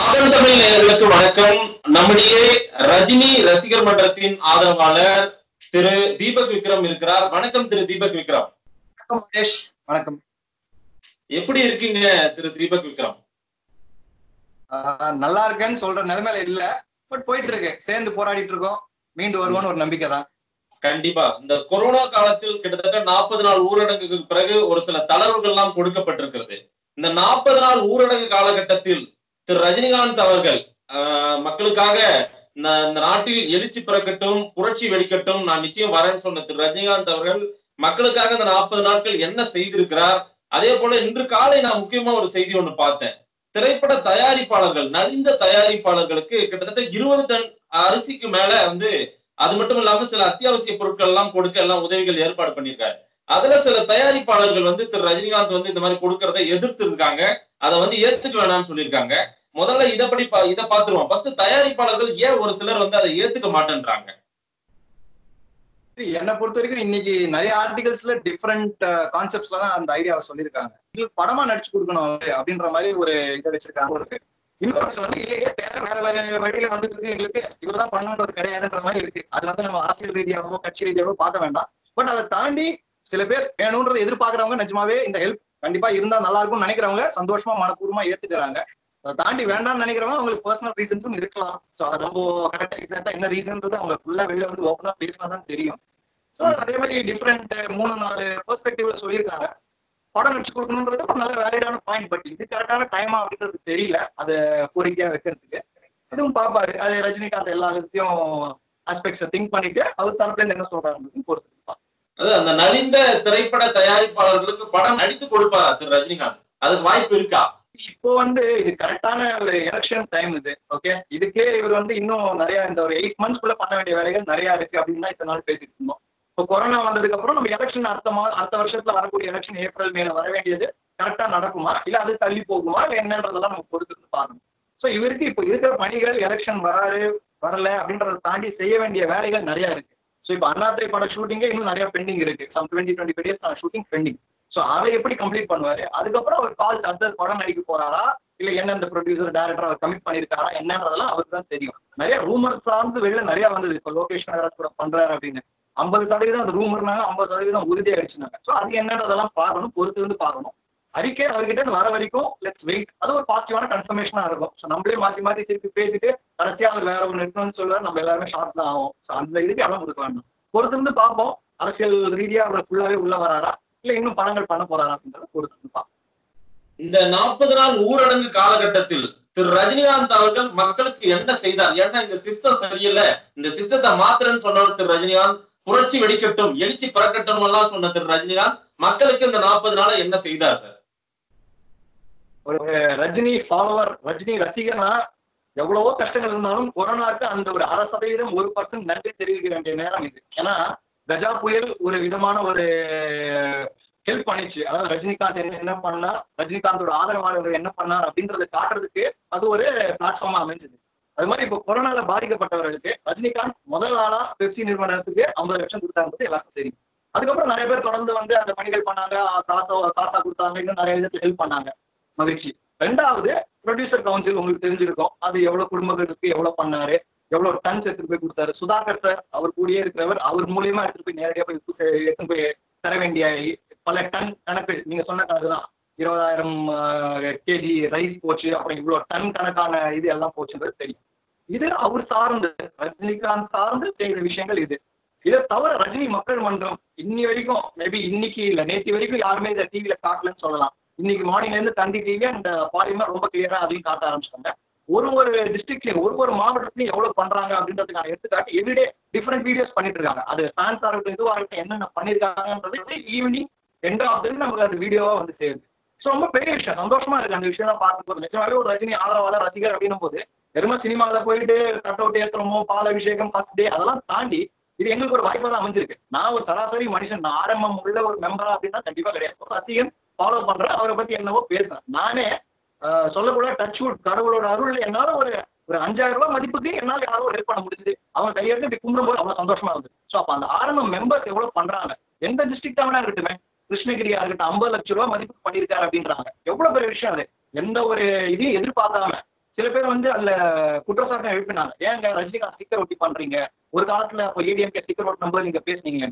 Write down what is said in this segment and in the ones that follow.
ஆதன் தமிழ் நேயர்களுக்கு வணக்கம். நம்முடைய ரஜினி ரசிகர் மன்றத்தின் ஆதரவாளர் திரு தீபக் விக்ரம் இருக்கிறார். வணக்கம் திரு தீபக் விக்ரம். வணக்கம் மகேஷ். வணக்கம். எப்படி இருக்கீங்க திரு தீபக் விக்ரம்? நல்லா இருக்கேன்னு சொல்ற நிலைமையில இல்ல. பட் போயிட்டு இருக்கு. சேர்ந்து போராடிட்டு இருக்கோம். மீண்டு வருவோம்னு ஒரு நம்பிக்கை தான். கண்டிப்பா. இந்த கொரோனா காலத்தில் கிட்டத்தட்ட நாற்பது நாள் ஊரடங்குக்கு பிறகு ஒரு சில தளர்வுகள் எல்லாம் கொடுக்கப்பட்டிருக்கிறது. இந்த நாற்பது நாள் ஊரடங்கு காலகட்டத்தில் திரு ரஜினிகாந்த் அவர்கள் மக்களுக்காக இந்த- நாட்டில் எழுச்சி பிறக்கட்டும் புரட்சி வெடிக்கட்டும் நான் நிச்சயம் வரேன்னு சொன்ன திரு ரஜினிகாந்த் அவர்கள் மக்களுக்காக இந்த நாற்பது நாட்கள் என்ன செய்திருக்கிறார்? அதே போல இன்று காலை நான் முக்கியமா ஒரு செய்தி ஒண்ணு பார்த்தேன். திரைப்பட தயாரிப்பாளர்கள் நலிந்த தயாரிப்பாளர்களுக்கு கிட்டத்தட்ட இருபது டன் அரிசிக்கு மேல வந்து அது மட்டும் இல்லாம சில அத்தியாவசிய பொருட்கள் எல்லாம் கொடுக்க எல்லாம் உதவிகள் ஏற்பாடு பண்ணியிருக்காரு. அதுல சில தயாரிப்பாளர்கள் வந்து திரு ரஜினிகாந்த் வந்து இந்த மாதிரி கொடுக்கறத எதிர்த்து இருக்காங்க அதை வந்து ஏத்துக்க வேணாம்னு சொல்லியிருக்காங்க. முதல்ல இதை படி பா- இதை பாத்துருவோம் ஃபர்ஸ்ட் தயாரிப்பாளர்கள் ஏன் ஒரு சிலர் வந்து அதை ஏத்துக்க மாட்டேன்றாங்க? என்னை பொறுத்த வரைக்கும் இன்னைக்கு நிறைய ஆர்டிகல்ஸ்ல டிஃப்ரெண்ட் கான்செப்ட்ஸ்ல தான் அந்த ஐடியாவை சொல்லியிருக்காங்க. இது படமா நடிச்சு கொடுக்கணும் அப்படின்ற மாதிரி ஒரு இதை வச்சிருக்காங்க. ஒரு இன்னொரு வந்து இல்லையே தேவை வேற வேற வழியில வந்துட்டு இருக்கு எங்களுக்கு. இவர்தான் பண்ணணுன்றது கிடையாதுன்ற மாதிரி இருக்கு. அது வந்து நம்ம அரசியல் ரீதியாவோ கட்சி ரீதியாவோ பார்க்க வேண்டாம். பட் அதை தாண்டி சில பேர் வேணும்ன்றதை எதிர்பார்க்கறவங்க நிஜமாவே இந்த ஹெல்ப் கண்டிப்பா இருந்தா நல்லா இருக்கும்னு நினைக்கிறவங்க சந்தோஷமா மனப்பூர்வமா ஏத்துக்கிறாங்க. அதை தாண்டி வேண்டாம்னு நினைக்கிறவங்க அவங்களுக்கு பர்சனல் ரீசன்ஸும் இருக்கலாம். ஸோ அதை நம்ம கரெக்டா எக்ஸாக்டா என்ன ரீசன்றது அவங்க ஃபுல்லா வெளியில வந்து ஓப்பனா பேசினா தான் தெரியும். ஸோ அதே மாதிரி டிஃப்ரெண்ட் மூணு நாலு பெர்ஸ்பெக்டிவ்ல சொல்லியிருக்காங்க. படம் நடிச்சு கொடுக்கணுன்றது ஒரு நல்ல வேலிடான பாயிண்ட் பட் இது கரெக்டான டைமா அப்படின்றது தெரியல. அதை கோரிக்கையா வைக்கிறதுக்கு. இதுவும் பார்ப்பாரு அது ரஜினிகாந்த் எல்லா விஷயத்தையும் ஆஸ்பெக்ட்ஸை திங்க் பண்ணிட்டு அவர் தரப்புல என்ன சொல்றாருன்னு பொறுத்து அது அந்த நலிந்த திரைப்பட தயாரிப்பாளர்களுக்கு படம் நடித்து கொடுப்பாரா திரு ரஜினிகாந்த்? அதுக்கு வாய்ப்பு இருக்கா? இப்போ வந்து இது கரெக்டான ஒரு எலெக்ஷன் டைம் இது ஓகே இதுக்கே இவர் வந்து இன்னும் நிறைய இந்த ஒரு எயிட் மந்த்ஸ்க்குள்ள பண்ண வேண்டிய வேலைகள் நிறைய இருக்கு அப்படின்னு தான் இத்தனை நாள் பேசிட்டு இருந்தோம். இப்போ கொரோனா வந்ததுக்கு அப்புறம் நம்ம எலெக்ஷன் அடுத்த மா அடுத்த வருஷத்துல வரக்கூடிய எலெக்ஷன் ஏப்ரல் மேல வர வேண்டியது கரெக்டா நடக்குமா? இல்ல அது தள்ளி போகுமா? இல்ல என்னன்றதெல்லாம் நம்ம பொறுத்து பாருங்க ஸோ இவருக்கு இப்போ இருக்கிற பணிகள் எலெக்ஷன் வராது வரல அப்படின்றத தாண்டி செய்ய வேண்டிய வேலைகள் நிறைய இருக்கு. ஸோ இப்போ அண்ணாத்தை பட ஷூட்டிங்கே இன்னும் நிறைய பெண்டிங் இருக்கு. Some twenty twenty five shooting pending so அதை எப்படி கம்ப்ளீட் பண்ணுவாரு? அதுக்கப்புறம் அவர் கால் அடுத்த படம் நடிக்க போறாரா? இல்ல என்ன இந்த ப்ரொடியூசர் டேரக்டர் அவர் கமிட் பண்ணிருக்காரா என்னன்றதெல்லாம் அவருக்கு தான் தெரியும். நிறைய ரூமர் சார்ந்து வெளில நிறைய வந்தது. இப்போ லோகேஷ் நகராஜ் கூட பண்றாரு அப்படின்னு. ஐம்பது சதவீதம் அது ரூமர்னாங்க ஐம்பது சதவீதம் உறுதியாயிடுச்சுனாங்க ஸோ அது என்னன்றதெல்லாம் பார்க்கணும் பொறுத்து வந்து பார்க்கணும். அறிக்கை அவர்கிட்ட வர வரைக்கும் லெட்ஸ் வெயிட் அது ஒரு பாசிட்டிவான கன்ஃபர்மேஷனா இருக்கும். ஸோ நம்மளே மாற்றி மாற்றி திருப்பி பேசிட்டு கடைசியாக அவர் வேற ஒன்று இருக்கணும்னு சொல்லுவார். நம்ம எல்லாருமே ஷார்ட் தான் ஆகும். ஸோ அந்த இதுக்கு இடம் கொடுக்க வேண்டும். பொறுத்து வந்து பார்ப்போம். அரசியல் ரீதியாக அவர் ஃபுல்லாவே உள்ள வராரா? இல்ல இன்னும் படங்கள் பண்ண போறாரா அப்படின்றத பொறுத்து இந்த நாற்பது நாள் ஊரடங்கு காலகட்டத்தில் திரு ரஜினிகாந்த் அவர்கள் மக்களுக்கு என்ன செய்தார்? ஏன்னா இந்த சிஸ்டம் சரியில்லை. இந்த சிஸ்டத்தை மாத்திரன்னு சொன்னவர் திரு ரஜினிகாந்த். புரட்சி வெடிக்கட்டும் எழுச்சி பிறக்கட்டும் எல்லாம் சொன்ன திரு ரஜினிகாந்த். மக்களுக்கு இந்த நாற்பது நாள என்ன செய்தார் சார்? ஒரு ரஜினி ஃபாலோவர் ரஜினி ரசிகனா எவ்வளவோ கஷ்டங்கள் இருந்தாலும் கொரோனாக்கு அந்த ஒரு அரை சதவீதம் ஒரு பர்சன்ட் நன்றி தெரிவிக்க வேண்டிய நேரம் இது. ஏன்னா கஜா புயல் ஒரு விதமான ஒரு ஹெல்ப் பண்ணிச்சு. அதாவது ரஜினிகாந்த் என்ன என்ன பண்ணா ரஜினிகாந்தோட ஆதரவாளர்கள் என்ன பண்ணார் அப்படின்றத காட்டுறதுக்கு அது ஒரு பிளாட்ஃபார்மா அமைஞ்சது. அது மாதிரி இப்போ கொரோனால பாதிக்கப்பட்டவர்களுக்கு ரஜினிகாந்த் முதல் ஆளா பெப்சி நிறுவனத்துக்கு ஐம்பது லட்சம் கொடுத்தாங்கிறது எல்லாருக்கும் தெரியும். அதுக்கப்புறம் நிறைய பேர் தொடர்ந்து வந்து அந்த பணிகள் பண்ணாங்க. காசா காசா கொடுத்தாங்க. இன்னும் நிறைய விதத்துல ஹெல்ப் பண்ணாங்க. மகிழ்ச்சி. ரெண்டாவது ப்ரொடியூசர் கவுன்சில் உங்களுக்கு தெரிஞ்சிருக்கும். அது எவ்வளவு குடும்பங்களுக்கு எவ்வளவு பண்ணாரு? எவ்வளவு டன்ஸ் எடுத்துட்டு போய் கொடுத்தாரு. சுதாகர் சார் அவர் கூடயே இருக்கிறவர் அவர் மூலியமா எடுத்துட்டு போய் நேரடியா போய் கு- எடுத்துட்டு போய் தர வேண்டிய பல டன் கணக்கு நீங்க சொன்ன கணக்கு தான் இருபதாயிரம் கேஜி ரைஸ் போச்சு அப்புறம் இவ்வளவு டன் கணக்கான இது எல்லாம் போச்சுன்றது தெரியும். இது அவர் சார்ந்து ரஜினிகாந்த் சார்ந்து செய்த விஷயங்கள் இது. இதை தவிர ரஜினி மக்கள் மன்றம் இன்னி வரைக்கும் மேபி இன்னைக்கு இல்ல நேற்று வரைக்கும் யாருமே இதை டிவியில காட்டலன்னு சொல்லலாம். இன்னைக்கு மார்னிங்ல இருந்து தந்தி டிவி அந்த பாலிமர் ரொம்ப கிளியரா அதையும் காட்ட ஆரம்பிச்சிட்டாங்க. ஒரு ஒரு டிஸ்ட்ரிக்ட்லயும் ஒரு ஒரு மாவட்டத்திலையும் எவ்வளவு பண்றாங்க அப்படின்றதுக்கான எடுத்துக்காட்டு எவ்ரிடே டிஃப்ரெண்ட் வீடியோஸ் பண்ணிட்டு இருக்காங்க அது ஃபேன்ஸ் ஆகட்டும் இதுவாக இருக்கட்டும் என்னென்ன பண்ணிருக்காங்கன்றது ஈவினிங் எண்ட் ஆஃப் நமக்கு அந்த வீடியோவா வந்து சேருது. ஸோ ரொம்ப பெரிய விஷயம். சந்தோஷமா இருக்கு அந்த விஷயம் பார்க்கும்போது. நிஜமாவே ஒரு ரஜினி ஆதரவாளர் ரசிகர் அப்படின்னும் போது வெறும சினிமாவில் போயிட்டு கட் அவுட் ஏற்றுறமோ பால் அபிஷேகம் ஃபர்ஸ்ட் டே அதெல்லாம் தாண்டி இது எங்களுக்கு ஒரு வாய்ப்பா தான் அமைஞ்சிருக்கு. நான் ஒரு சராசரி மனுஷன். நான் ஆரம்பம் உள்ள ஒரு மெம்பரா அப்படின்னா கண்டிப்பா கிடையாது. ஒரு ரசிகன் ஃபாலோ பண்றேன் அவரை பத்தி என்னவோ பேசுறேன் நானே சொல்லக்கூடாது சொல்லக்கூட டச் வுட் கடவுளோட அருள். என்னால ஒரு ஒரு அஞ்சாயிரம் ரூபாய் மதிப்புக்கு என்னால யாரோ ஹெல்ப் பண்ண முடிஞ்சது. அவன் கையெழுத்து இப்படி கும்பிடும்போது அவ்வளவு சந்தோஷமா இருந்தது. ஸோ அப்ப அந்த ஆரம்ப மெம்பர்ஸ் எவ்வளவு பண்றாங்க? எந்த டிஸ்ட்ரிக்டா வேணா இருக்கட்டுமே. கிருஷ்ணகிரியா இருக்கட்டும் ஐம்பது லட்சம் ரூபாய் மதிப்பு பண்ணியிருக்காரு அப்படின்றாங்க. எவ்வளவு பெரிய விஷயம் அது? எந்த ஒரு இதையும் எதிர்பார்க்காம சில பேர் வந்து அதுல குற்றச்சாட்டை எழுப்பினாங்க. ஏங்க ரஜினிகாந்த் ஸ்டிக்கர் ஒட்டி பண்றீங்க? ஒரு காலத்துல ஏடிஎம்கே ஸ்டிக்கர் ஒட்டும் போது நீங்க பேசுனீங்க.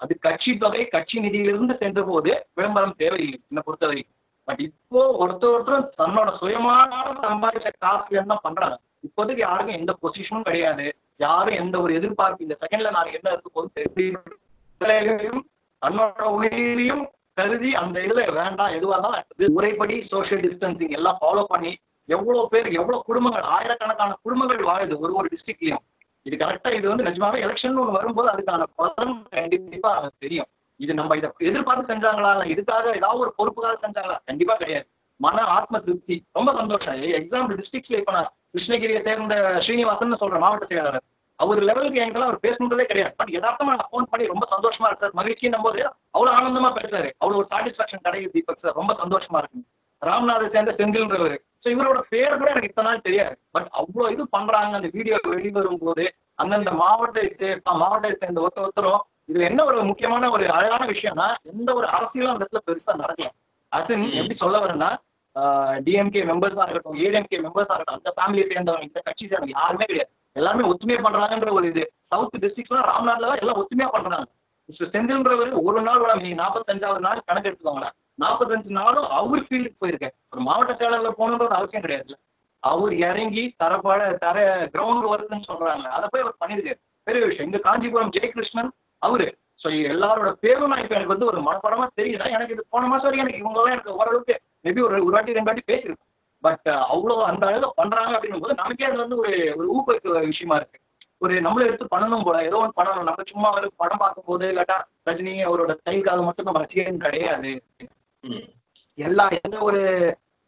அது கட்சி தொகை கட்சி நிதியிலிருந்து சென்ற போது விளம்பரம் தேவையில்லை. என்னை பொறுத்தவரை பட் இப்போ ஒருத்தர் ஒருத்தரும் தன்னோட சுயமான சம்பாதிச்ச காசு என்ன பண்றாங்க? இப்போதைக்கு யாருக்கும் எந்த பொசிஷனும் கிடையாது. யாரும் எந்த ஒரு எதிர்பார்ப்பு இந்த செகண்ட்ல நான் என்ன இருக்க போது தெரியும் தன்னோட உயிரையும் கருதி அந்த இதுல வேண்டாம். எதுவாக இருந்தாலும் முறைப்படி சோசியல் டிஸ்டன்சிங் எல்லாம் ஃபாலோ பண்ணி எவ்வளவு பேர் எவ்வளவு குடும்பங்கள் ஆயிரக்கணக்கான குடும்பங்கள் வாழுது ஒரு ஒரு டிஸ்ட்ரிக்ட்லயும் இது கரெக்டா இது வந்து நிஜமாவே எலெக்ஷன் ஒன்று வரும்போது அதுக்கான பலன் கண்டிப்பா தெரியும். இது நம்ம இதை எதிர்பார்த்து செஞ்சாங்களா? இதுக்காக ஏதாவது ஒரு பொறுப்புக்காக செஞ்சாங்களா? கண்டிப்பா கிடையாது. மன ஆத்ம திருப்தி. ரொம்ப சந்தோஷம். எக்ஸாம்பிள் டிஸ்ட்ரிக்ட்ல இப்ப நான் கிருஷ்ணகிரியை சேர்ந்த ஸ்ரீனிவாசன் சொல்ற மாவட்ட செயலாளர். அவர் லெவலுக்கு எங்கெல்லாம் அவர் பேசணுன்றதே கிடையாது. பட் யதார்த்தமா நான் ஃபோன் பண்ணி ரொம்ப சந்தோஷமா இருக்காரு. மகிழ்ச்சியும் போது அவ்வளவு ஆனந்தமா பேசுறாரு. அவ்வளவு ஒரு சாட்டிஸ்பாக்சன் கிடையாது தீபக் சார் ரொம்ப சந்தோஷமா இருக்கு. ராம்நாதை சேர்ந்த செந்தில்ன்றவர். ஸோ இவரோட பேர் கூட எனக்கு இத்தனை நாள் தெரியாது. பட் அவ்வளோ இது பண்றாங்க. அந்த வீடியோ வெளிவரும் போது அந்தந்த மாவட்டத்தை மாவட்டத்தை சேர்ந்த ஒருத்தர் ஒருத்தரும் இதுல என்ன ஒரு முக்கியமான ஒரு அழகான விஷயம்னா எந்த ஒரு அரசியலும் அந்த இடத்துல பெருசா நடக்கல. அது எப்படி சொல்ல வரேன்னா டிஎம்கே மெம்பர்ஸா இருக்கட்டும் ஏடிஎம்கே மெம்பர்ஸா இருக்கட்டும் அந்த ஃபேமிலியை சேர்ந்தவங்க இந்த கட்சி சேர்ந்தவங்க யாருமே கிடையாது. எல்லாருமே ஒத்துமையா பண்றாங்கன்ற ஒரு இது. சவுத் டிஸ்ட்ரிக்ட்லாம் ராம்நாட்ல எல்லாம் ஒத்துமையா பண்றாங்க. மிஸ்டர் செந்தில்ன்றவர் ஒரு நாள் விட நீங்க நாற்பத்தஞ்சாவது நாள் கணக்கு எடுத்துக்கோங்களேன். நாற்பத்தஞ்சு நாளும் அவர் ஃபீல்டுக்கு போயிருக்கேன். ஒரு மாவட்ட செயலாளர் போகணுன்ற அவசியம் கிடையாது அவர் இறங்கி தரப்பாட தர கிரவுண்ட் வருதுன்னு சொல்றாங்க. அதை போய் அவர் பண்ணிருக்காரு பெரிய விஷயம். இங்க காஞ்சிபுரம் ஜெயகிருஷ்ணன் அவரு. ஸோ எல்லாரோட பேரும் நான் இப்ப எனக்கு வந்து ஒரு மனப்படமா தெரியுதா? எனக்கு இது போன மாசம் வரைக்கும் எனக்கு இவங்க எனக்கு ஓரளவுக்கு மேபி ஒரு ஒரு வாட்டி ரெண்டு வாட்டி பேசியிருக்கோம். பட் அவ்வளோ அந்த அளவுக்கு பண்றாங்க அப்படின்னும் போது நமக்கே அது வந்து ஒரு ஒரு ஊக்குவிக்க விஷயமா இருக்கு. ஒரு நம்மளும் எடுத்து பண்ணணும் போல. ஏதோ ஒன்று பண்ணணும். நம்ம சும்மா ஒரு படம் பார்க்கும் போது இல்லாட்டா ரஜினி அவரோட ஸ்டைலுக்காக மட்டும் நம்ம ரசிகன் கிடையாது. எல்லா எந்த ஒரு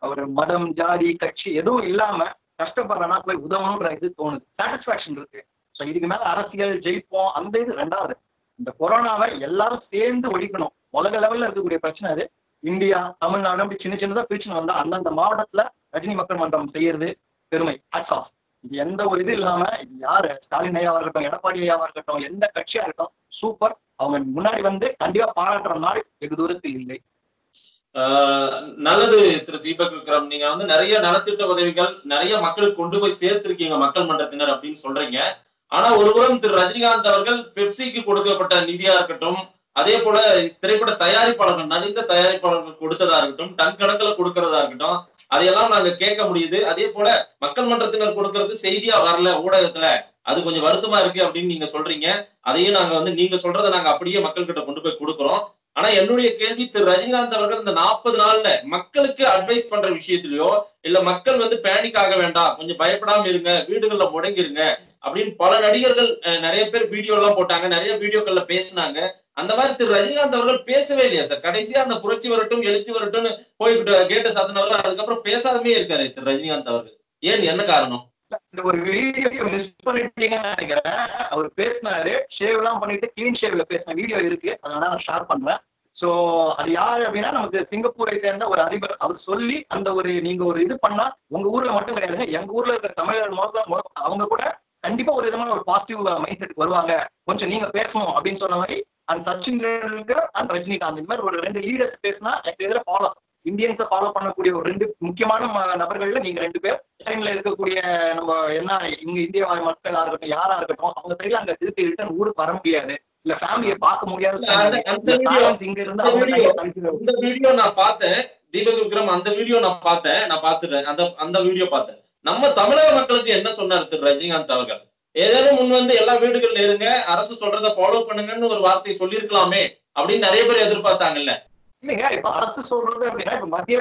ஒரு மதம் ஜாதி கட்சி எதுவும் இல்லாம கஷ்டப்படுறனா போய் உதவணுன்ற இது தோணுது. சாட்டிஸ்பாக்சன் இருக்கு. ஸோ இதுக்கு மேல அரசியல் ஜெயிப்போம். அந்த இது ரெண்டாவது. இந்த கொரோனாவை எல்லாரும் சேர்ந்து ஒழிக்கணும். உலக லெவல்ல இருக்கக்கூடிய பிரச்சனை அது. இந்தியா தமிழ்நாடு அப்படி சின்ன சின்னதா பிரிச்சுன்னு வந்தா அந்தந்த மாவட்டத்துல ரஜினி மக்கள் மன்றம் செய்யறது பெருமை. இது எந்த ஒரு இது இல்லாம இது யாரு? ஸ்டாலின் ஐயாவா இருக்கட்டும் எடப்பாடி ஐயாவா இருக்கட்டும் எந்த கட்சியா இருக்கட்டும் சூப்பர். அவங்க முன்னாடி வந்து கண்டிப்பா பாராட்டுற நாள் வெகு தூரத்தில் இல்லை. நல்லது திரு தீபக் விக்ரம். நீங்க வந்து நிறைய நலத்திட்ட உதவிகள் நிறைய மக்களுக்கு கொண்டு போய் சேர்த்திருக்கீங்க மக்கள் மன்றத்தினர் அப்படின்னு சொல்றீங்க. ஆனா ஒருபுறம் திரு ரஜினிகாந்த் அவர்கள் பெப்சிக்கு கொடுக்கப்பட்ட நிதியா இருக்கட்டும் அதே போல திரைப்பட தயாரிப்பாளர்கள் நலிந்த தயாரிப்பாளர்கள் கொடுத்ததா இருக்கட்டும் டன் கணக்கில் கொடுக்கறதா இருக்கட்டும் அதையெல்லாம் நாங்க கேட்க முடியுது. அதே போல மக்கள் மன்றத்தினர் கொடுக்கறது செய்தியா வரல ஊடகத்துல. அது கொஞ்சம் வருத்தமா இருக்கு அப்படின்னு நீங்க சொல்றீங்க. அதையும் நாங்க வந்து நீங்க சொல்றதை நாங்க அப்படியே மக்கள் கிட்ட கொண்டு போய் கொடுக்குறோம். ஆனா என்னுடைய கேள்வி திரு ரஜினிகாந்த் அவர்கள் இந்த நாற்பது நாள்ல மக்களுக்கு அட்வைஸ் பண்ற விஷயத்திலயோ இல்ல மக்கள் வந்து பேனிக் ஆக வேண்டாம் கொஞ்சம் பயப்படாம இருங்க வீடுகள்ல முடங்கிருங்க அப்படின்னு பல நடிகர்கள் நிறைய பேர் வீடியோ எல்லாம் போட்டாங்க நிறைய வீடியோக்கள்ல பேசினாங்க. அந்த மாதிரி திரு ரஜினிகாந்த் அவர்கள் பேசவே இல்லையா சார் கடைசியா அந்த புரட்சி வரட்டும் எழுச்சி வரட்டும்னு போய்கிட்டு கேட்ட சாதனவர்கள் அதுக்கப்புறம் பேசாதமே இருக்காரு திரு ரஜினிகாந்த் அவர்கள். ஏன்? என்ன காரணம்? இந்த ஒரு வீடியோ மிஸ் பண்ணிட்டீங்கன்னு நினைக்கிறேன். அவர் பேசினாரு. ஷேவ் எல்லாம் பண்ணிட்டு கிளீன் ஷேவ்ல பேசின வீடியோ இருக்கு. அதனால நான் ஷேர் பண்றேன். சோ அது யாரு அப்படின்னா நமக்கு சிங்கப்பூரை சேர்ந்த ஒரு அதிபர். அவர் சொல்லி அந்த ஒரு நீங்க ஒரு இது பண்ணா உங்க ஊர்ல மட்டும் கிடையாதுங்க. எங்க ஊர்ல இருக்கிற தமிழர்கள் முதல்ல அவங்க கூட கண்டிப்பா ஒரு விதமான ஒரு பாசிட்டிவ் மைண்ட் செட் வருவாங்க. கொஞ்சம் நீங்க பேசணும் அப்படின்னு சொன்ன மாதிரி அந்த சச்சின் டெண்டுல்கர் அண்ட் ரஜினிகாந்த் இந்த மாதிரி ஒரு ரெண்டு லீடர்ஸ் பேசினா எனக்கு இதுல ஃபாலோ இந்தியன்ஸை ஃபாலோ பண்ணக்கூடிய ஒரு ரெண்டு முக்கியமான நபர்கள்ல நீங்க ரெண்டு பேர். சைன்ல இருக்கக்கூடிய நம்ம என்ன இங்க இந்திய மக்களா இருக்கட்டும் யாரா இருக்கட்டும் அவங்க சைட்ல அங்க திருப்பி ரிட்டர்ன் ஊருக்கு வர முடியாது. இல்ல ஃபேமிலியை பார்க்க முடியாது. இங்க இருந்தா இந்த வீடியோ நான் பார்த்தேன். தீபக் விக்ரம் அந்த வீடியோ நான் பார்த்தேன். நான் பார்த்துட்டேன். அந்த அந்த வீடியோ பார்த்தேன். நம்ம தமிழக மக்களுக்கு என்ன சொன்னார் திரு ரஜினிகாந்த் அவர்கள்? ஏதேனும் முன் வந்து எல்லா வீடுகள்ல இருங்க அரசு சொல்றத ஃபாலோ பண்ணுங்கன்னு ஒரு வார்த்தை சொல்லியிருக்கலாமே அப்படின்னு நிறைய பேர் எதிர்பார்த்தாங்கல்ல. இல்லைங்க இப்ப அரசு சொல்றது அப்படின்னா இப்ப மத்திய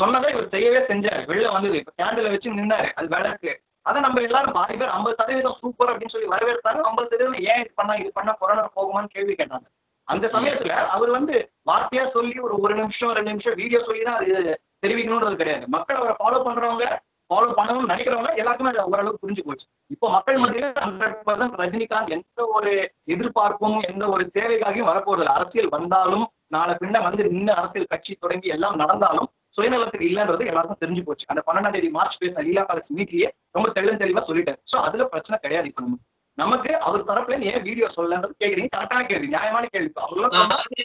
சொன்னதை இவர் செய்யவே செஞ்சாரு. வெளில வந்தது. இப்ப கேண்டில் வச்சு நின்னாரு. அது விளக்கு. அதை நம்ம எல்லாரும் பாதி பேர் ஐம்பது சதவீதம் சூப்பர் அப்படின்னு சொல்லி வரவேற்றாங்க ஐம்பது சதவீதம் ஏன் இது பண்ணா இது பண்ணா கொரோனா போகுமான்னு கேள்வி கேட்டாங்க. அந்த சமயத்துல அவர் வந்து வார்த்தையா சொல்லி ஒரு ஒரு நிமிஷம் ரெண்டு நிமிஷம் வீடியோ சொல்லி தான் அது தெரிவிக்கணும்ன்றது கிடையாது. மக்கள் அவரை ஃபாலோ பண்றவங்க ஃபாலோ பண்ணணும்னு நினைக்கிறவங்க எல்லாருக்குமே ஓரளவுக்கு புரிஞ்சு போச்சு. இப்போ மக்கள் மத்தியில் ஹண்ட்ரட் பர்சன்ட் ரஜினிகாந்த் எந்த ஒரு எதிர்பார்ப்பும் எந்த ஒரு தேவைக்காகவும் வரப்போறது அரசியல் வந்தாலும் நாளை பின்ன வந்து நின்று அரசியல் கட்சி தொடங்கி எல்லாம் நடந்தாலும் சுயநலத்துக்கு இல்லைன்றது எல்லாருக்கும் தெரிஞ்சு போச்சு. அந்த பன்னெண்டாம் தேதி மார்ச் பேசின லீலா பேலஸ் மீட்லயே ரொம்ப தெளிவ தெளிவா சொல்லிட்டாரு. சோ அதுல பிரச்சனை கிடையாது இப்ப நமக்கு நமக்கு அவர் தரப்புல ஏன் வீடியோ சொல்லன்றது கேக்குறீங்க. கரெக்டான கேள்வி. நியாயமான கேள்வி. அவர்களும்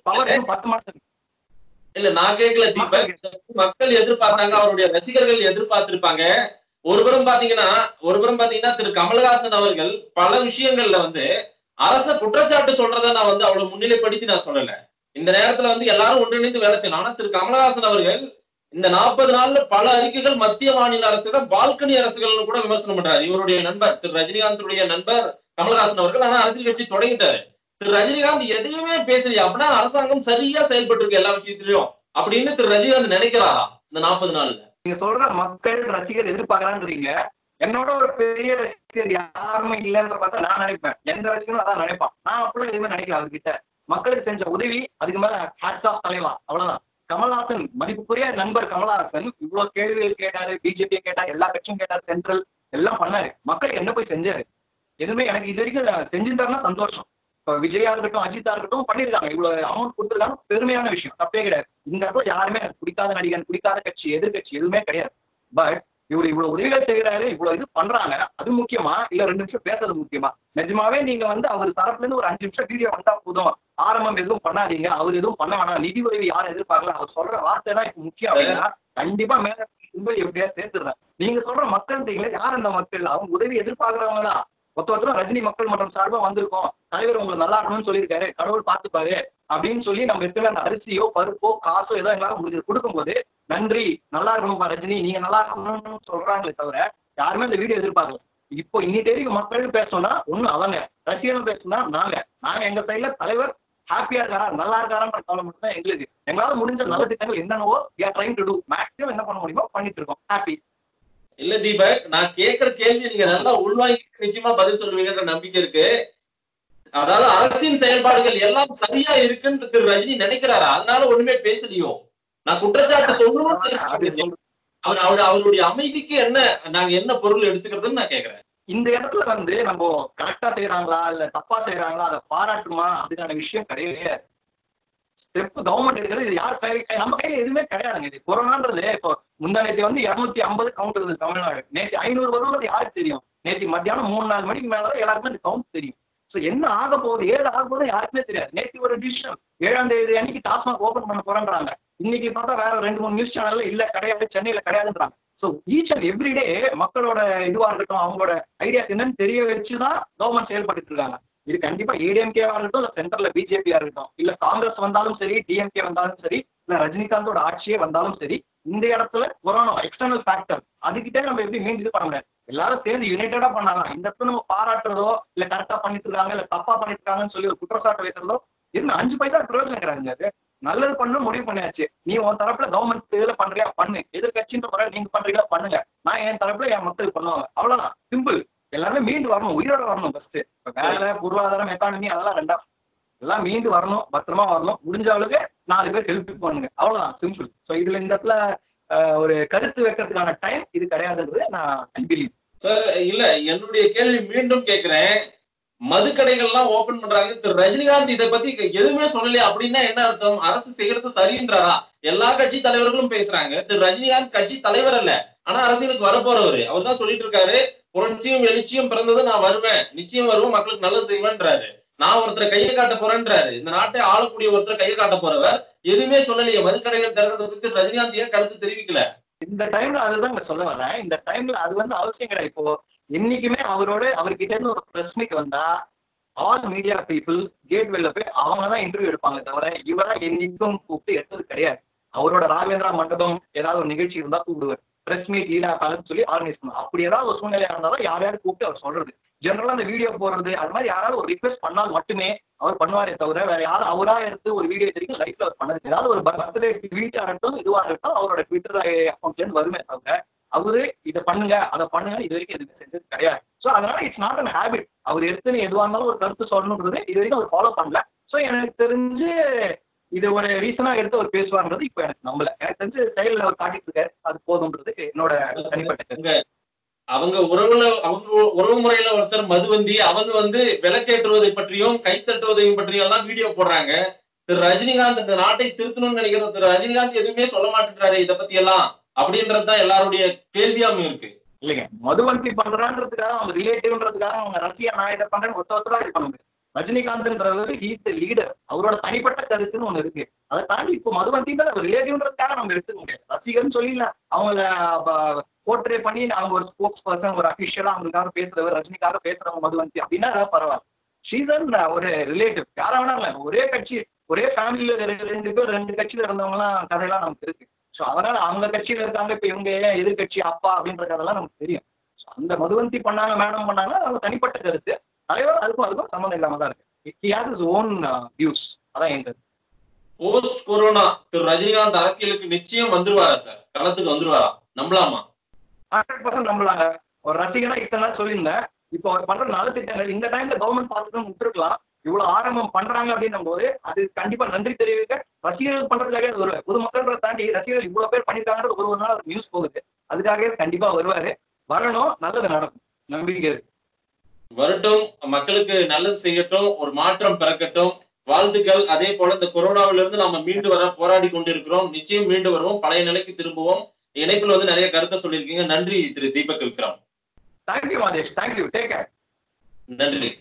பவர் பத்து மாசம் இல்ல நான் கேட்கல தீபக். மக்கள் எதிர்பார்த்தாங்க அவருடைய ரசிகர்கள் எதிர்பார்த்திருப்பாங்க. ஒருபுறம் பாத்தீங்கன்னா ஒருபுறம் பாத்தீங்கன்னா திரு. கமல்ஹாசன் அவர்கள் பல விஷயங்கள்ல வந்து அரச குற்றச்சாட்டு சொல்றதை நான் வந்து அவ்வளவு முன்னிலைப்படுத்தி நான் சொல்லல. இந்த நேரத்துல வந்து எல்லாரும் ஒன்றிணைந்து வேலை செய்யணும். ஆனா திரு. கமல்ஹாசன் அவர்கள் இந்த நாற்பது நாள்ல பல அறிக்கைகள் மத்திய மாநில அரசுகள் பால்கனி அரசுகள்னு கூட விமர்சனம் பண்றாரு. இவருடைய நண்பர் திரு. ரஜினிகாந்தருடைய நண்பர் கமல்ஹாசன் அவர்கள். ஆனா அரசியல் கட்சி தொடங்கிட்டாரு. திரு ரஜினிகாந்த் எதையுமே பேசலையா. அப்படின்னா அரசாங்கம் சரியா செயல்பட்டு இருக்கு எல்லா விஷயத்திலயும். அப்படின்னு திரு ரஜினிகாந்த் நினைக்கிறாரா இந்த நாற்பது நாள்ல? நீங்க சொல்ற மக்கள் ரசிகர் எதிர்பார்க்கறான்றீங்க என்னோட ஒரு பெரிய ரசிகர் யாருமே இல்லைன்னு பார்த்தா நான் நினைப்பேன். எந்த ரசிகனும் அதான் நினைப்பான். நான் அப்படிலாம் எதுவுமே நினைக்கல அவர்கிட்ட. மக்களுக்கு செஞ்ச உதவி அதுக்கு மேல ஹேட்ஸ் ஆஃப் தலைவா. அவ்வளவுதான். கமல்ஹாசன் மதிப்புக்குரிய நண்பர் கமல்ஹாசன் இவ்வளவு கேள்விகள் கேட்டாரு பிஜேபி கேட்டாரு எல்லா கட்சியும் கேட்டாரு சென்ட்ரல் எல்லாம் பண்ணாரு. மக்களுக்கு என்ன போய் செஞ்சாரு? எதுவுமே எனக்கு இது வரைக்கும் செஞ்சிருந்தாருன்னா சந்தோஷம். விஜயா இருக்கட்டும் அஜித்தா இருக்கட்டும் பண்ணிருக்காங்க. இவ்வளவு அமௌண்ட் கொடுத்துருக்காங்க பெருமையான விஷயம். தப்பே கிடையாது. இந்த இடத்துல யாருமே பிடிக்காத நடிகன் பிடிக்காத கட்சி எதிர்கட்சி எதுவுமே கிடையாது. பட் இவர் இவ்வளவு உதவிகள் செய்யறாரு இவ்வளவு இது பண்றாங்க. அது முக்கியமா? இல்ல ரெண்டு நிமிஷம் பேசுறது முக்கியமா? நிஜமாவே நீங்க வந்து அவர் தரப்புல இருந்து ஒரு அஞ்சு நிமிஷம் வீடியோ வந்தா போதும். ஆரம்பம் எதுவும் பண்ணாதீங்க. அவர் எதுவும் பண்ண வேணாம். நிதி உதவி யாரும் எதிர்பார்க்கல? அவர் சொல்ற வார்த்தை தான் இப்ப முக்கியம். ஏன்னா, கண்டிப்பா மேல எப்படியா சேர்த்துடுறேன். நீங்க சொல்ற மக்கள் யார் அந்த மக்கள்? அவங்க உதவி எதிர்பார்க்கறவங்க தான். மொத்த ரஜினி மக்கள் மன்றம் சார்பா வந்திருக்கோம். தலைவர் உங்களுக்கு நல்லா இருக்கணும்னு சொல்லியிருக்காரு. கடவுள் பார்த்துப்பாரு அப்படின்னு சொல்லி நம்ம இருக்கிற அந்த அரிசியோ பருப்போ காசோ ஏதோ எங்களால முடிஞ்சது. கொடுக்கும்போது நன்றி நல்லா இருக்கணும்ப்பா ரஜினி நீங்க நல்லா இருக்கணும்னு சொல்றாங்களே தவிர யாருமே அந்த வீடியோ எதிர்பார்க்கல. இப்போ இன்னி தேதிக்கு மக்கள் பேசணும்னா ஒண்ணு அவங்க. ரசிகர்கள் பேசணும்னா நாங்க. நாங்க எங்க சைட்ல தலைவர் ஹாப்பியா இருக்காரா நல்லா இருக்காரான்ற கவலை மட்டும் தான் எங்களுக்கு. எங்களால முடிஞ்ச நல்ல திட்டங்கள் என்னென்னவோ ட்ரைங் டு டூ மேக்ஸிமம் என்ன பண்ண முடியுமோ பண்ணிட்டு இருக்கோம். ஹாப்பி இல்ல தீபக் நான் கேட்கிற கேள்வி நீங்க நல்லா உள்வாங்கி நிச்சயமா பதில் சொல்லுவீங்கன்ற நம்பிக்கை இருக்கு. அதாவது அரசின் செயல்பாடுகள் எல்லாம் சரியா இருக்குன்னு திரு ரஜினி நினைக்கிறாரா? அதனால ஒண்ணுமே பேசலையோ? நான் குற்றச்சாட்டு தெரியும். அவர் அவர் அவருடைய அமைதிக்கு என்ன நாங்க என்ன பொருள் எடுத்துக்கிறதுன்னு நான் கேக்குறேன். இந்த இடத்துல வந்து நம்ம கரெக்டா செய்யறாங்களா இல்ல தப்பா செய்யறாங்களா அதை பாராட்டுமா அதுக்கான விஷயம் கிடையவே ஸ்டெப் கவர்மெண்ட் எடுக்கிறது இது யார் கை நம்ம கையில எதுவுமே கிடையாதுங்க. இது கொரோனான்றது இப்போ முந்தா நேற்று வந்து இருநூத்தி ஐம்பது கவுண்ட் இருந்தது தமிழ்நாடு. நேற்று ஐநூறு வருவது யாருக்கு தெரியும்? நேற்று மத்தியானம் மூணு நாலு மணிக்கு மேல தான் எல்லாருக்குமே அந்த கவுண்ட் தெரியும். ஸோ என்ன ஆக போகுது ஏழு ஆக போகுது யாருக்குமே தெரியாது. நேற்று ஒரு டிசிஷன் ஏழாம் தேதி அன்னைக்கு டாஸ்மாக் ஓபன் பண்ண போறேன்றாங்க. இன்னைக்கு பார்த்தா வேற ரெண்டு மூணு நியூஸ் சேனல்ல இல்ல கிடையாது சென்னையில கிடையாதுன்றாங்க. ஸோ ஈச் அண்ட் எவ்ரிடே மக்களோட இதுவா இருக்கட்டும் அவங்களோட ஐடியாஸ் என்னன்னு தெரிய வச்சுதான் கவர்மெண்ட் செயல்பட்டு இருக்காங்க. இது கண்டிப்பா ஏடிஎம்கேவா இருக்கட்டும் இல்ல சென்டர்ல பிஜேபியா இருக்கட்டும் இல்ல காங்கிரஸ் வந்தாலும் சரி டிஎம்கே வந்தாலும் சரி இல்ல ரஜினிகாந்தோட ஆட்சியே வந்தாலும் சரி இந்த இடத்துல கொரோனா எக்ஸ்டர்னல் ஃபேக்டர் அதுக்கிட்டே நம்ம எப்படி மீண்டு இது பண்ண முடியாது எல்லாரும் சேர்ந்து யுனைடடா பண்ணாங்க இந்த இடத்துல நம்ம பாராட்டுறதோ இல்ல கரெக்டா பண்ணிட்டு இருக்காங்க இல்ல தப்பா பண்ணிட்டு இருக்காங்கன்னு சொல்லி ஒரு குற்றச்சாட்டு வைக்கிறதோ என்ன அஞ்சு பைசா பிரயோஜனம் கிடையாதுங்க அது. நல்லது பண்ணணும் முடிவு பண்ணியாச்சு. நீ உன் தரப்புல கவர்மெண்ட் இதுல பண்றியா? பண்ணு. எதிர்கட்சின்ற முறை நீங்க பண்றீங்களா? பண்ணுங்க. நான் என் தரப்புல என் மக்கள் பண்ணுவாங்க. அவ்வளவுதான். சிம்பிள் எல்லாமே மீண்டு வரணும் உயிரோட வரணும் ஃபர்ஸ்ட் இப்ப வேலை பொருளாதாரம் எக்கானமி அதெல்லாம் ரெண்டாம் எல்லாம் மீண்டு வரணும் பத்திரமா வரணும். முடிஞ்ச அளவுக்கு நாலு பேர் ஹெல்ப் பண்ணுங்க. அவ்வளவுதான் சிம்பிள் ஸோ இதுல இந்த இடத்துல ஒரு கருத்து வைக்கிறதுக்கான டைம் இது கிடையாதுன்றது நான் ஐ பிலீவ் சார் இல்ல என்னுடைய கேள்வி மீண்டும் கேக்குறேன் மதுக்கடைகள்லாம் ஓபன் பண்றாங்க. திரு. ரஜினிகாந்த் இதை பத்தி எதுவுமே சொல்லலையே அப்படின்னா என்ன அர்த்தம்? அரசு செய்யறது சரின்றாரா எல்லா கட்சி தலைவர்களும் பேசுறாங்க. திரு. ரஜினிகாந்த் கட்சி தலைவர் அல்ல. ஆனா அரசியலுக்கு வரப்போறவரு. அவர் தான் சொல்லிட்டு இருக்காரு. புரட்சியும் எழுச்சியும் பிறந்தது நான் வருவேன். நிச்சயம் வருவேன் மக்களுக்கு நல்லது செய்வேன்றாரு. நான் ஒருத்தரை கையை காட்ட போறேன்றாரு. இந்த நாட்டை ஆளக்கூடிய ஒருத்தரை கையை காட்ட போறவர் எதுவுமே சொல்லலையே. மதுக்கடைகள் திறக்கிறதுக்கு ரஜினிகாந்த் ஏன் கருத்து தெரிவிக்கல? இந்த டைம்ல அதுதான் நான் சொல்ல வரேன். இந்த டைம்ல அது வந்து அவசியம் கிடையாது. இப்போ என்னைக்குமே அவரோட அவர்கிட்ட இருந்து ஒரு பிரஸ் மீட் வந்தா ஆல் மீடியா பீப்புள் கேட் வெளில போய் அவங்க தான் இன்டர்வியூ எடுப்பாங்க தவிர இவரா என்னைக்கும் கூப்பிட்டு எடுத்தது கிடையாது. அவரோட ராகவேந்திரா மண்டபம் ஏதாவது ஒரு நிகழ்ச்சி இருந்தா கூப்பிடுவார் பிரஸ் மீட் ஈடா சொல்லி ஆர்கனைஸ் பண்ணுவோம் அப்படி ஏதாவது ஒரு சூழ்நிலையாக இருந்தாலும் யாரையாவது கூப்பிட்டு அவர் சொல்றது. ஜென்ரலாக அந்த வீடியோ போடுறது அது மாதிரி யாராவது ஒரு ரிக்வெஸ்ட் பண்ணால் மட்டுமே அவர் பண்ணுவாரே தவிர வேற யாரும் அவரா எடுத்து ஒரு வீடியோ தெரியும் லைஃப்ல அவர் பண்ணது ஏதாவது ஒரு பர்த்டே வீட்டா இருக்கட்டும் இதுவா இருக்கட்டும் அவரோட ட்விட்டர் அக்கௌண்ட்ல இருந்து வருமே தவிர அவரு இதை பண்ணுங்க அதை பண்ணுங்க இது வரைக்கும் எதுவுமே செஞ்சது கிடையாது. ஸோ அதனால இட்ஸ் நாட் அன் ஹேபிட் அவர் எடுத்துன்னு எதுவாக இருந்தாலும் ஒரு கருத்து சொல்லணுன்றது இது வரைக்கும் அவர் ஃபாலோ பண்ணல. ஸோ எனக்கு தெரிஞ்சு இது ஒரு ரீசனா எடுத்து அவர் பேசுவார்ன்றது இப்போ எனக்கு நம்பல. எனக்கு தெரிஞ்சு செயலில் அவர் காட்டிட்டு இருக்காரு அது போதும்ன்றது என்னோட தனிப்பட்ட அவங்க உறவுல அவங்க உறவு முறையில ஒருத்தர் மதுவந்தி அவங்க வந்து விலக்கேற்றுவதை பற்றியும் கை தட்டுவதையும் பற்றியும் எல்லாம் வீடியோ போடுறாங்க. திரு ரஜினிகாந்த் இந்த நாட்டை திருத்தணும்னு நினைக்கிற திரு ரஜினிகாந்த் எதுவுமே சொல்ல மாட்டேங்கிறாரு இத பத்தி எல்லாம் அப்படின்றதுதான் எல்லாருடைய கேள்வியாவும் இருக்கு. இல்லைங்க. மதுவந்தி பண்றான்றதுக்காக அவங்க ரிலேட்டிவ்ன்றதுக்காக அவங்க ரஷ்யா நான் இதை பண்றேன்னு ஒத்த ஒத்தரா இது பண்ண ரஜினிகாந்த்ன்றது ரஜினிகாந்த்ன்றவர் லீடர் அவரோட தனிப்பட்ட கருத்துன்னு ஒண்ணு இருக்கு. அதை தாண்டி இப்போ மதுவந்தின்ற ரிலேட்டிவ்ன்றதுக்காக நம்ம எடுத்துக்க முடியாது ரசிகர்னு சொல்லல அவங்கள போர்ட்ரே பண்ணி அவங்க ஒரு ஸ்போக்ஸ் பர்சன் ஒரு அபிஷியலா அவங்களுக்காக பேசுறவர் ரஜினிக்காக பேசுறவங்க மதுவந்தி அப்படின்னா பரவாயில்ல. ஷீசன் ஒரு ரிலேட்டிவ் யாரா வேணாலும் ஒரே கட்சி ஒரே ஃபேமிலியில ரெண்டு பேர் ரெண்டு கட்சியில இருந்தவங்கலாம் கதையெல்லாம் நமக்கு இருக்கு. ஸோ அதனால அவங்க கட்சியில இருக்காங்க. இப்ப இவங்க ஏன் எதிர்கட்சி அப்பா அப்படின்ற கதையெல்லாம் நமக்கு தெரியும். அந்த மதுவந்தி பண்ணாங்க மேடம் பண்ணாங்க. அவங்க தனிப்பட்ட கருத்து. தலைவர் அதுக்கும் அதுக்கும் சம்மந்தம் இல்லாம தான் இருக்கு he has his own views அதான் கருத்து போஸ்ட் கொரோனா திரு. ரஜினிகாந்த் அரசியலுக்கு நிச்சயம் வந்துருவாரா சார் களத்துக்கு வந்துருவாரா? நம்பலாமா? ஹண்ட்ரட் பர்சன்ட் நம்பலாங்க. ஒரு ரசிகனா இத்தனை நாள் சொல்லியிருந்தேன். இப்போ அவர் பண்ற நலத்திட்டங்கள் இந்த டைம்ல கவர்மெண்ட் பார்த்துட்டு விட்டுருக்கலாம் இவ்வளவு ஆரம்பம் பண்றாங்க அப்படின்னும் போது அது கண்டிப்பா நன்றி தெரிவிக்க ரசிகர்கள் பண்றதுக்காக வருவார். பொதுமக்களை தாண்டி ரசிகர்கள் இவ்வளவு பேர் பண்ணிருக்காங்க ஒரு ஒரு நாள் நியூஸ் போகுது. அதுக்காகவே கண்டிப்பா வருவாரு. வரணும் நல்லது நடக்கும். நம்பிக்கை இருக்கு. வரட்டும் மக்களுக்கு நல்லது செய்யட்டும் ஒரு மாற்றம் பிறக்கட்டும். வாழ்த்துக்கள். அதே போல இந்த கொரோனாவிலிருந்து நாம மீண்டு வர போராடி கொண்டிருக்கிறோம். நிச்சயம் மீண்டு வருவோம். பழைய நிலைக்கு திரும்புவோம். இணைப்புல வந்து நிறைய கருத்தை சொல்லியிருக்கீங்க. நன்றி Thiru Deepak Vikram. Thank you Madhesh thank you take நன்றி.